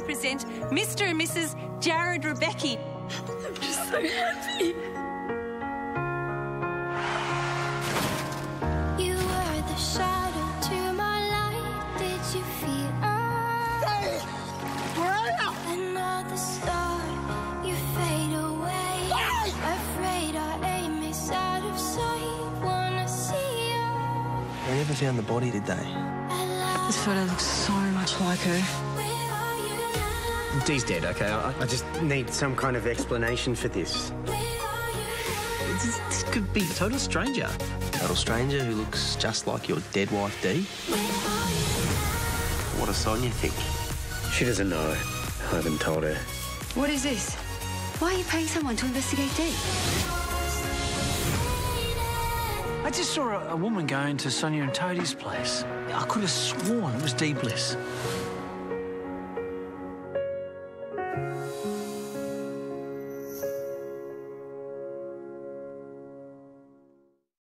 I present Mr. and Mrs. Jarrod Rebecchi. I'm just so happy. You were the shadow to my light. Did you feel? Another star, you fade away. Afraid our aim is out of sight. Wanna see you. They never found the body, did they? This photo looks so much like her. Dee's dead, okay? I, I just need some kind of explanation for this. Where are you This, this could be a total stranger. Total stranger who looks just like your dead wife, Dee. Where are you What does Sonya think? She doesn't know. I haven't told her. What is this? Why are you paying someone to investigate Dee? I just saw a, a woman go into Sonya and Toadie's place. I could have sworn it was Dee Bliss.